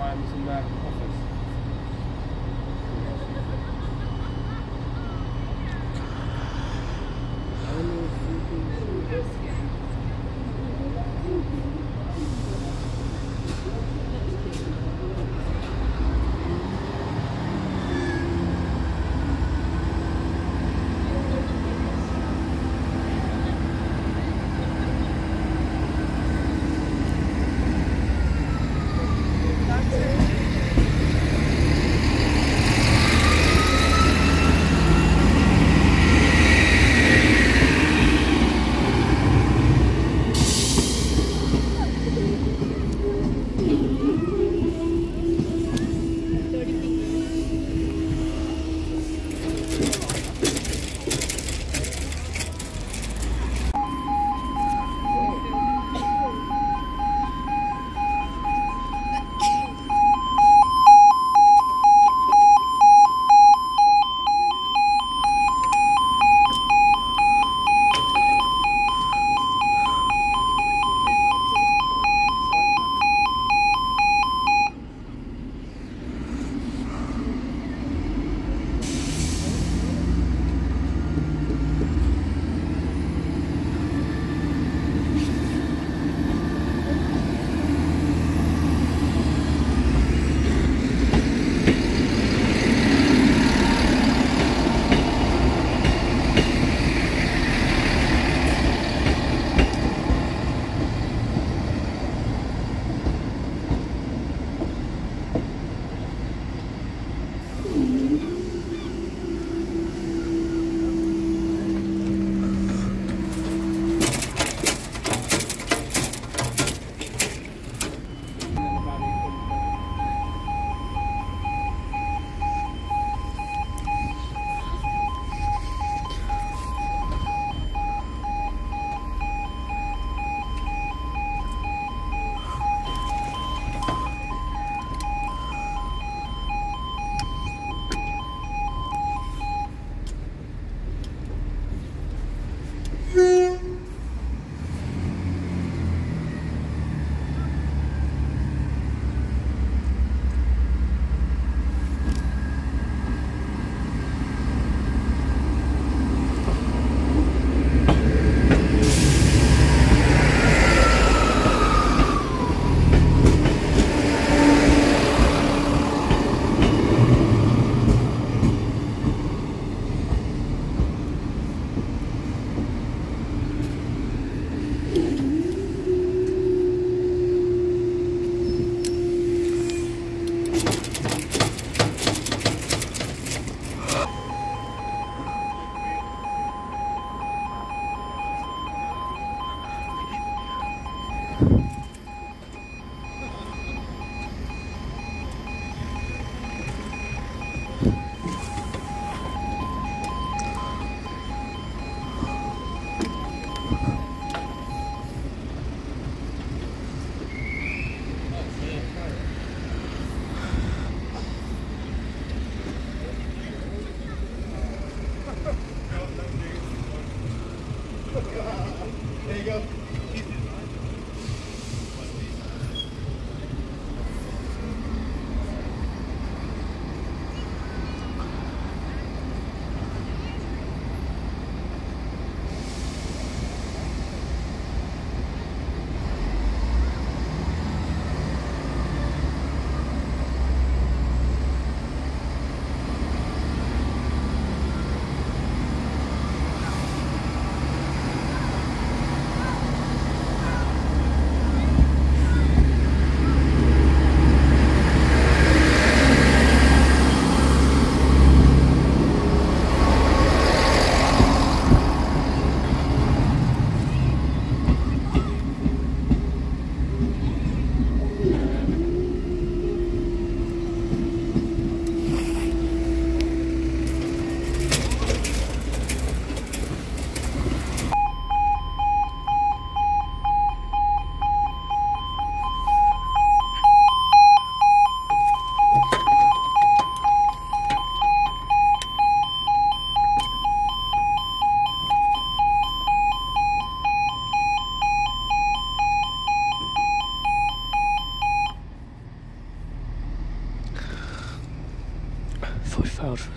wants to buy me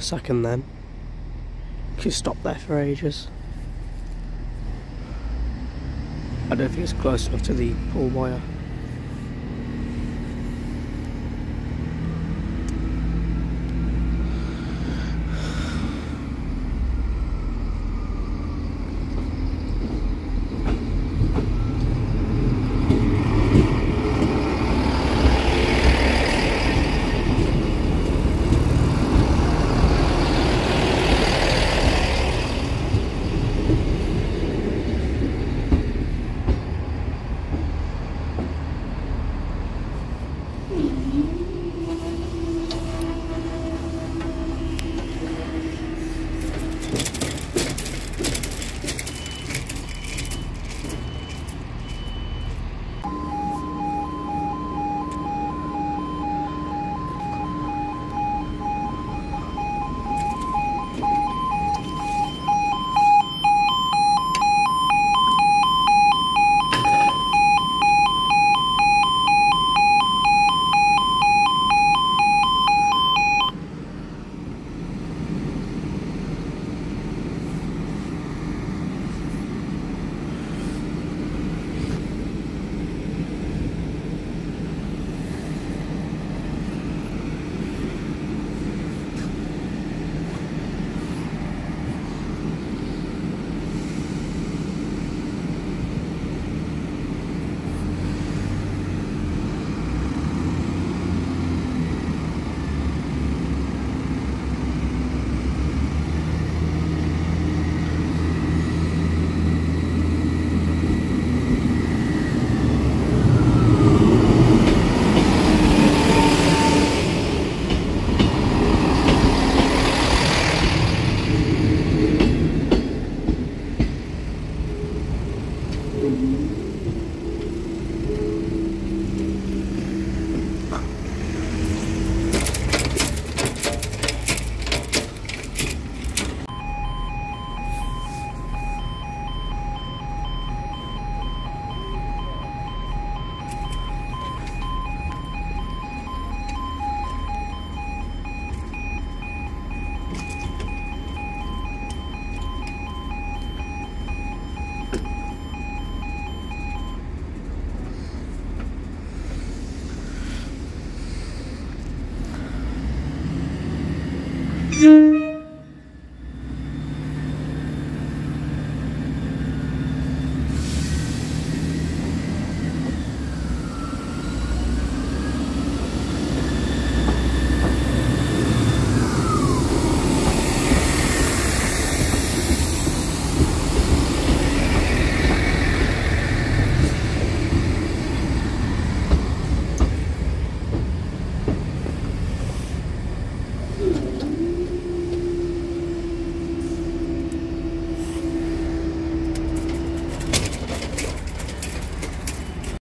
second then. Could stop there for ages. I don't think it's close enough to the pool wire.